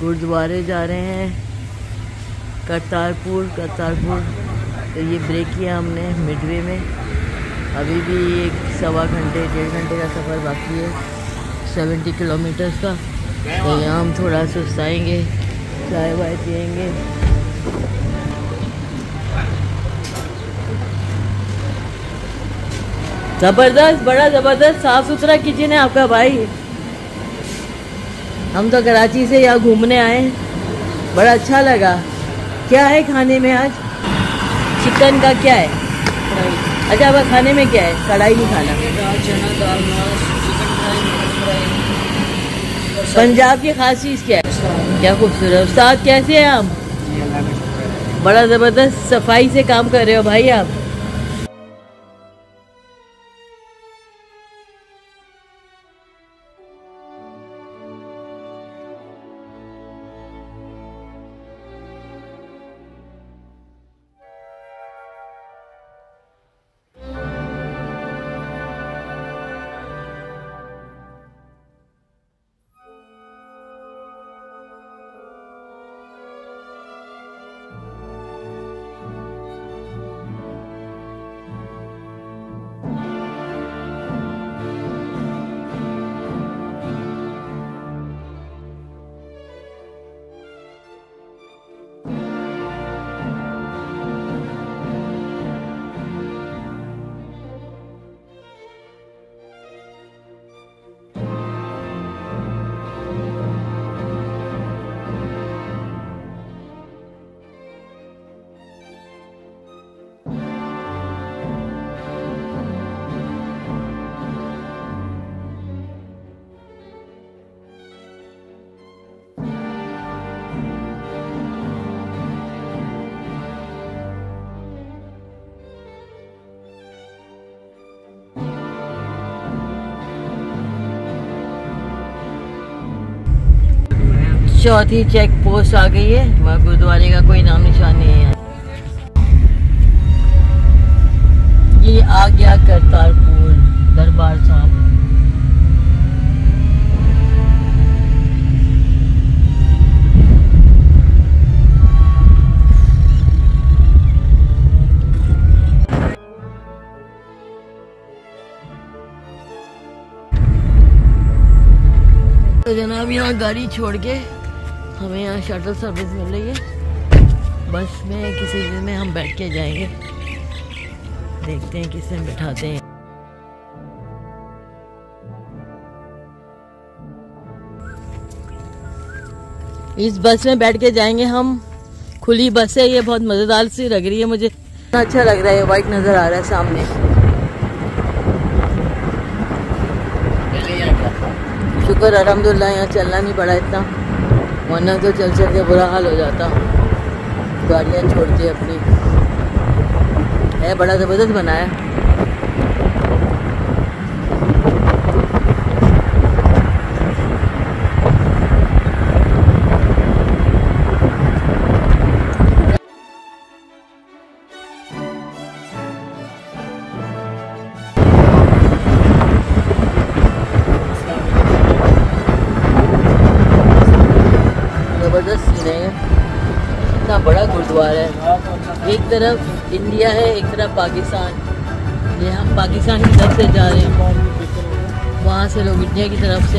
गुरुद्वारे जा रहे हैं। करतारपुर करतारपुर। तो ये ब्रेक किया हमने मिडवे में। अभी भी एक सवा घंटे, डेढ़ घंटे का सफ़र बाकी है। सेवेंटी किलोमीटर्स का। तो यहाँ हम थोड़ा सुस्ताएँगे चाय वाय पियेंगे। ज़बरदस्त, बड़ा ज़बरदस्त साफ़ सुथरा किचन है आपका भाई। हम तो कराची से यहाँ घूमने आए। बड़ा अच्छा लगा। क्या है खाने में आज? चिकन का क्या है? अच्छा अब खाने में क्या है? कढ़ाई नहीं खाना। पंजाब की खास चीज़ क्या है? क्या खूबसूरत। उस्ताद कैसे हैं आप? बड़ा ज़बरदस्त सफ़ाई से काम कर रहे हो भाई आप। चौथी चेक पोस्ट आ गई है। मगर गुरुद्वारे का कोई नाम निशान नहीं है। ये आ गया करतारपुर, दरबार साहब। तो जनाब यहाँ गाड़ी छोड़ के हमें यहाँ शटल सर्विस मिल रही है। बस में किसी दिन में हम बैठ के जाएँगे। देखते हैं किस बैठाते हैं। इस बस में बैठ के जाएँगे हम। खुली बस है, ये बहुत मज़ेदार सी लग रही है मुझे। अच्छा लग रहा है वाइट नज़र आ रहा है सामने। शुक्र अलहमदिल्ला यहाँ चलना नहीं पड़ा इतना। वरना तो चल चल के बुरा हाल हो जाता। गाड़ियाँ छोड़ के अपनी। है, बड़ा ज़बरदस्त बनाया इतना बड़ा गुरुद्वारा है। एक तरफ़ इंडिया है, एक तरफ़ पाकिस्तान। ये हम पाकिस्तान की तरफ़ से जा रहे हैं। वहाँ से लोग इंडिया की तरफ़ से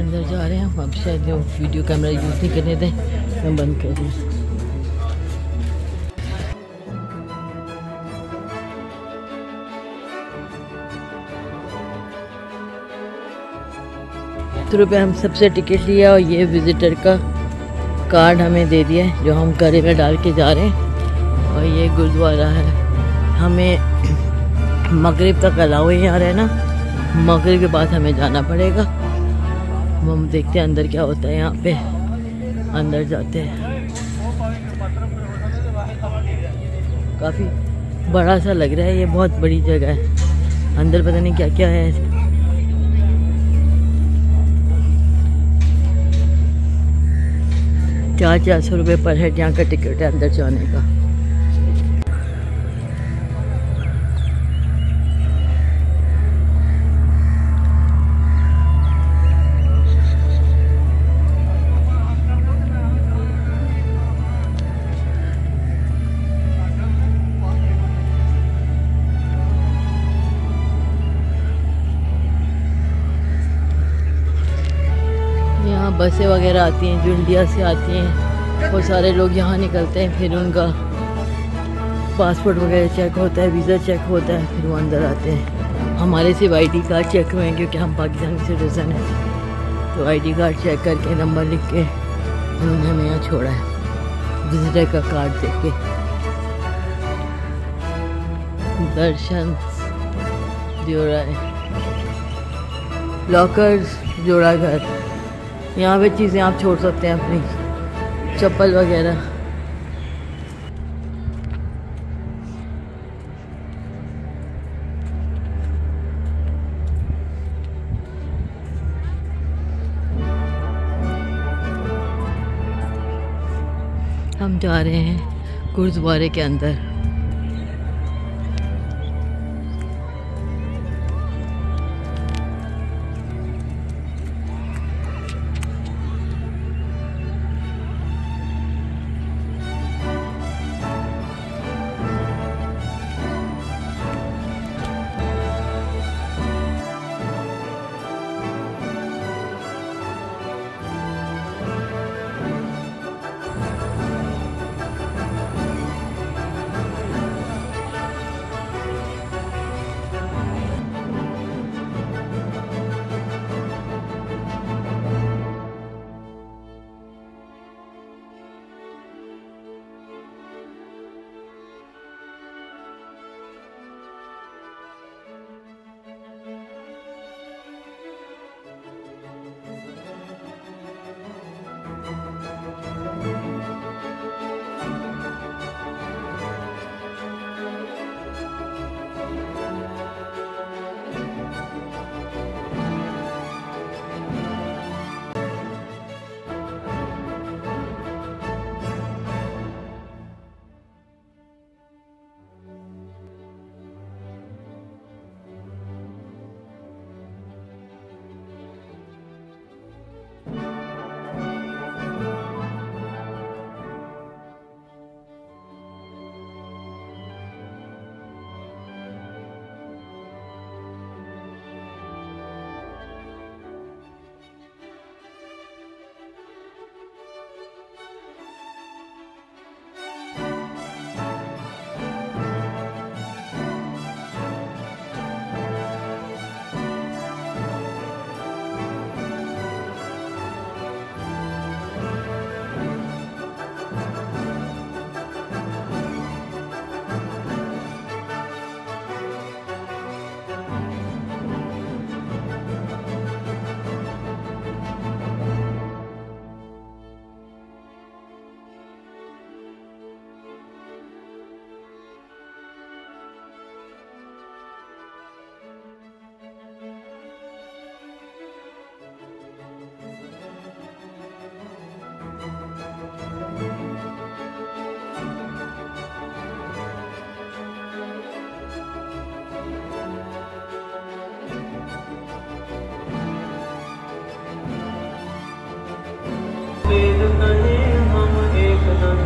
अंदर जा रहे हैं। अब शायद जो वीडियो कैमरा यूज़ नहीं करने दें। मैं बंद कर दूँ। तो रुपये हम सबसे टिकट लिया और ये विजिटर का कार्ड हमें दे दिया है, जो हम करे में डाल के जा रहे हैं। और ये गुरुद्वारा है। हमें मगरिब तक अलाउ है यहाँ रहना। मगरिब के बाद हमें जाना पड़ेगा। हम देखते हैं अंदर क्या होता है यहाँ पे। अंदर जाते हैं। काफ़ी बड़ा सा लग रहा है, ये बहुत बड़ी जगह है। अंदर पता नहीं क्या क्या है। चार चार सौ रुपये पर हेड यहाँ का टिकट है अंदर जाने का। बसें वगैरह आती हैं जो इंडिया से आती हैं। वो सारे लोग यहाँ निकलते हैं, फिर उनका पासपोर्ट वगैरह चेक होता है वीज़ा चेक होता है, फिर वो अंदर आते हैं। हमारे सिर्फ़ आईडी कार्ड चेक हुए हैं, क्योंकि हम पाकिस्तानी सिटीज़न हैं। तो आईडी कार्ड चेक करके नंबर लिख के उन्होंने हमें यहाँ छोड़ा है। विजिटर का कार्ड देख के। दर्शन जोड़ा है। लॉकर्स जोड़ा घर। यहाँ पे चीज़ें आप छोड़ सकते हैं अपनी। चप्पल वगैरह। हम जा रहे हैं गुरुद्वारे के अंदर।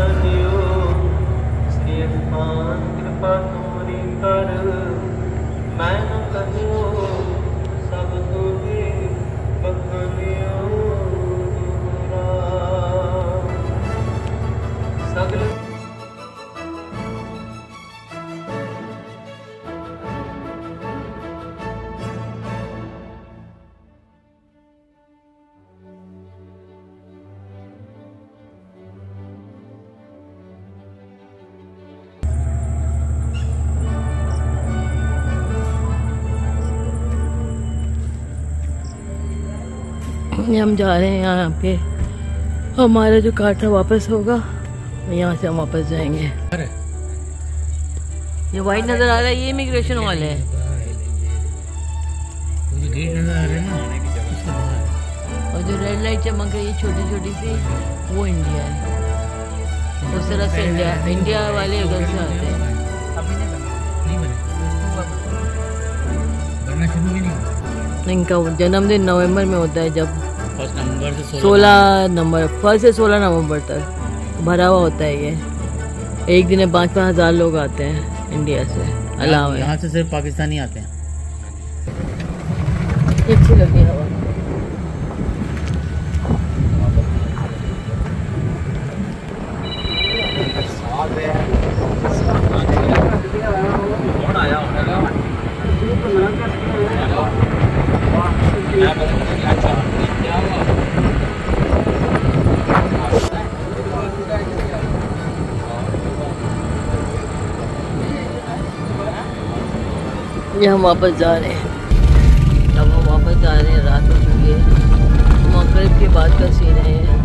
एक न जानियो श्री पान कृपा तुम्हारी कर मैं ये हम जा रहे हैं यहाँ पे। हमारा जो काटा वापस होगा यहाँ से हम वापस जाएँगे। ये वाइट नज़र आ रहा है ये इमिग्रेशन वाले है। है और जो रेड लाइट चमक रही है छोटी छोटी सी वो इंडिया है। उस तरफ़ से इंडिया इंडिया वाले उधर से आते हैं। इनका जन्मदिन नवंबर में होता है जब फ़र्स्ट नंबर से सोलह नंबर। फ़र्स्ट से सोलह नवंबर तक भरा हुआ होता है ये। एक दिन में पाँच पाँच हज़ार लोग आते हैं इंडिया से अलावा यहाँ से सिर्फ़ पाकिस्तानी आते हैं। अच्छी लगी ये हम वापस जा रहे हैं। अब हम वापस जा रहे हैं, रात हो चुकी है। मकर के बाद का सीन है।